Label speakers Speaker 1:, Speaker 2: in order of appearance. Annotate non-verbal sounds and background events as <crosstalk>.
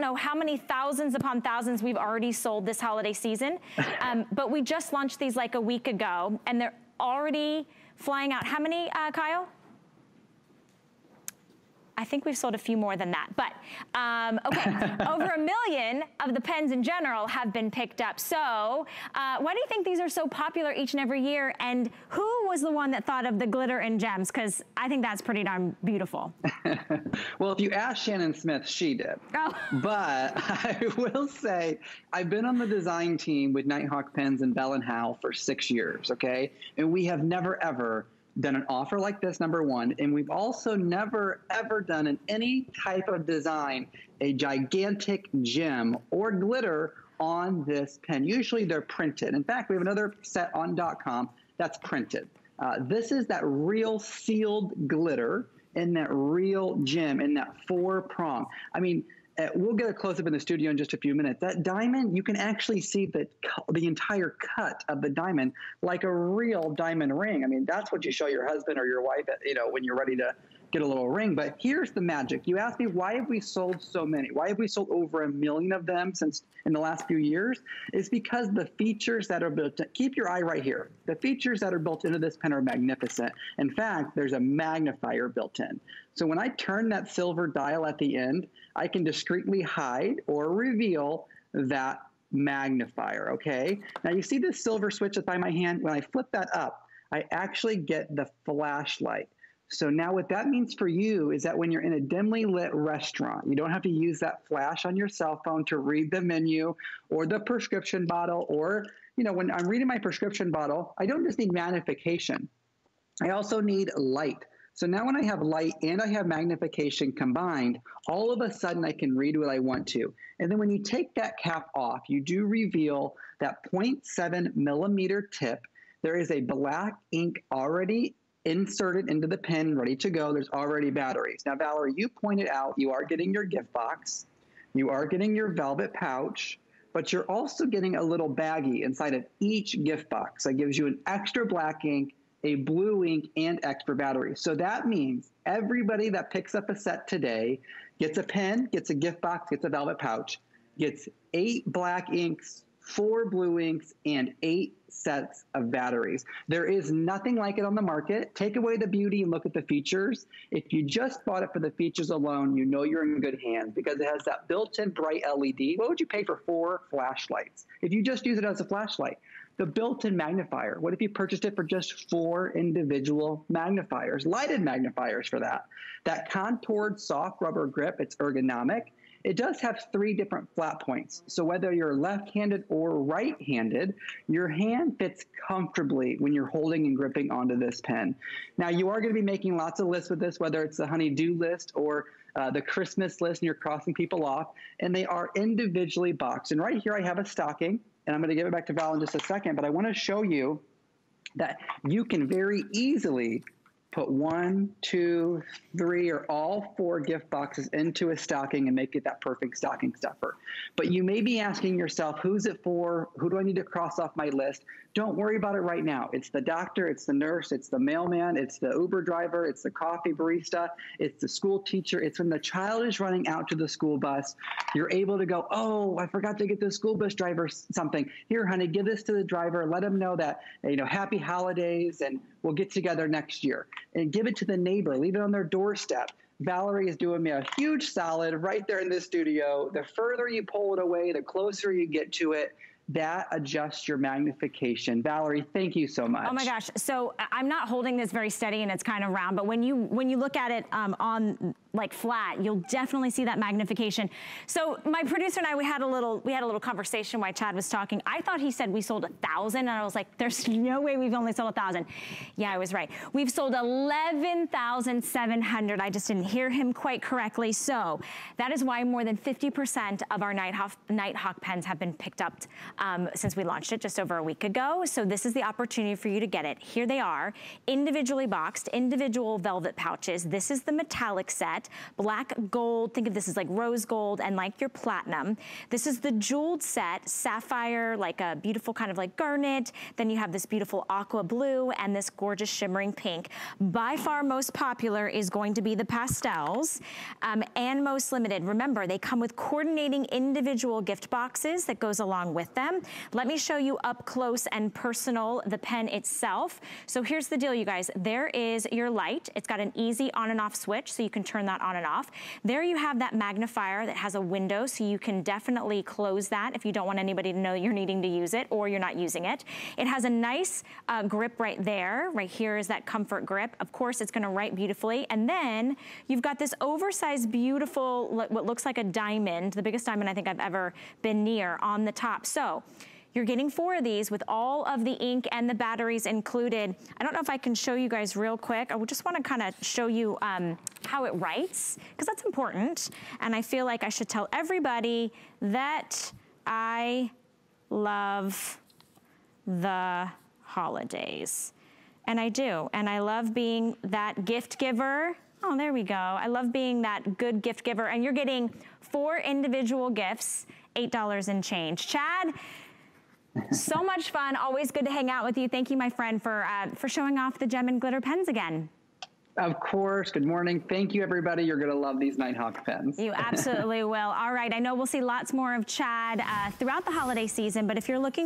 Speaker 1: know how many thousands upon thousands we've already sold this holiday season, <laughs> um, but we just launched these like a week ago and they're already flying out. How many, uh, Kyle? I think we've sold a few more than that. But, um, okay, <laughs> over a million of the pens in general have been picked up. So, uh, why do you think these are so popular each and every year? And who was the one that thought of the glitter and gems? Because I think that's pretty darn beautiful. <laughs>
Speaker 2: well, if you ask Shannon Smith, she did. Oh. But <laughs> I will say, I've been on the design team with KnightHawk Pens and Bell and Howell for six years, okay? And we have never, ever done an offer like this, number one, and we've also never ever done in any type of design a gigantic gem or glitter on this pen. Usually they're printed. In fact, we have another set on dot .com that's printed. Uh, this is that real sealed glitter and that real gem and that four prong. I mean, uh, we'll get a close up in the studio in just a few minutes. That diamond, you can actually see the the entire cut of the diamond like a real diamond ring. I mean, that's what you show your husband or your wife, at, you know, when you're ready to get a little ring. But here's the magic. You asked me why have we sold so many? Why have we sold over a million of them since in the last few years? It's because the features that are built. keep your eye right here. The features that are built into this pen are magnificent. In fact, there's a magnifier built in. So when I turn that silver dial at the end, I can discreetly hide or reveal that magnifier, okay? Now you see this silver switch that's by my hand? When I flip that up, I actually get the flashlight. So now what that means for you is that when you're in a dimly lit restaurant, you don't have to use that flash on your cell phone to read the menu or the prescription bottle or, you know, when I'm reading my prescription bottle, I don't just need magnification. I also need light. So now when I have light and I have magnification combined, all of a sudden I can read what I want to. And then when you take that cap off, you do reveal that 0.7 millimeter tip. There is a black ink already inserted into the pen, ready to go. There's already batteries. Now, Valerie, you pointed out you are getting your gift box, you are getting your velvet pouch, but you're also getting a little baggie inside of each gift box that gives you an extra black ink a blue ink, and extra batteries. So that means everybody that picks up a set today gets a pen, gets a gift box, gets a velvet pouch, gets eight black inks, four blue inks, and eight sets of batteries. There is nothing like it on the market. Take away the beauty and look at the features. If you just bought it for the features alone, you know you're in good hands because it has that built-in bright LED. What would you pay for four flashlights if you just use it as a flashlight? The built-in magnifier. What if you purchased it for just four individual magnifiers, lighted magnifiers for that? That contoured soft rubber grip, it's ergonomic. It does have three different flat points. So whether you're left-handed or right-handed, your hand fits comfortably when you're holding and gripping onto this pen. Now you are gonna be making lots of lists with this, whether it's the honey-do list or uh, the Christmas list and you're crossing people off, and they are individually boxed. And right here I have a stocking and I'm going to give it back to Val in just a second, but I want to show you that you can very easily put one, two, three, or all four gift boxes into a stocking and make it that perfect stocking stuffer. But you may be asking yourself, who's it for? Who do I need to cross off my list? Don't worry about it right now. It's the doctor, it's the nurse, it's the mailman, it's the Uber driver, it's the coffee barista, it's the school teacher. It's when the child is running out to the school bus, you're able to go, oh, I forgot to get the school bus driver something. Here, honey, give this to the driver. Let him know that, you know, happy holidays and we'll get together next year. And give it to the neighbor, leave it on their doorstep. Valerie is doing me a huge solid right there in the studio. The further you pull it away, the closer you get to it that adjusts your magnification. Valerie, thank you so much.
Speaker 1: Oh my gosh. So I'm not holding this very steady and it's kind of round, but when you when you look at it um, on like flat, you'll definitely see that magnification. So my producer and I, we had a little, we had a little conversation while Chad was talking. I thought he said we sold a thousand and I was like, there's <laughs> no way we've only sold a thousand. Yeah, I was right. We've sold 11,700. I just didn't hear him quite correctly. So that is why more than 50% of our KnightHawk, KnightHawk pens have been picked up um, since we launched it just over a week ago. So this is the opportunity for you to get it. Here they are, individually boxed, individual velvet pouches. This is the metallic set. Black gold, think of this as like rose gold and like your platinum. This is the jeweled set, sapphire, like a beautiful kind of like garnet. Then you have this beautiful aqua blue and this gorgeous shimmering pink. By far most popular is going to be the pastels um, and most limited. Remember, they come with coordinating individual gift boxes that goes along with them. Let me show you up close and personal the pen itself. So here's the deal, you guys. There is your light. It's got an easy on and off switch, so you can turn that on and off. There you have that magnifier that has a window, so you can definitely close that if you don't want anybody to know you're needing to use it or you're not using it. It has a nice uh, grip right there. Right here is that comfort grip. Of course, it's gonna write beautifully. And then you've got this oversized, beautiful, what looks like a diamond, the biggest diamond I think I've ever been near on the top. So you're getting four of these with all of the ink and the batteries included. I don't know if I can show you guys real quick. I just wanna kind of show you um, how it writes, because that's important. And I feel like I should tell everybody that I love the holidays. And I do, and I love being that gift giver. Oh, there we go. I love being that good gift giver. And you're getting four individual gifts, $8 and change. Chad, so <laughs> much fun. Always good to hang out with you. Thank you, my friend, for, uh, for showing off the gem and glitter pens again.
Speaker 2: Of course. Good morning. Thank you, everybody. You're going to love these KnightHawk pens.
Speaker 1: You absolutely <laughs> will. All right. I know we'll see lots more of Chad uh, throughout the holiday season, but if you're looking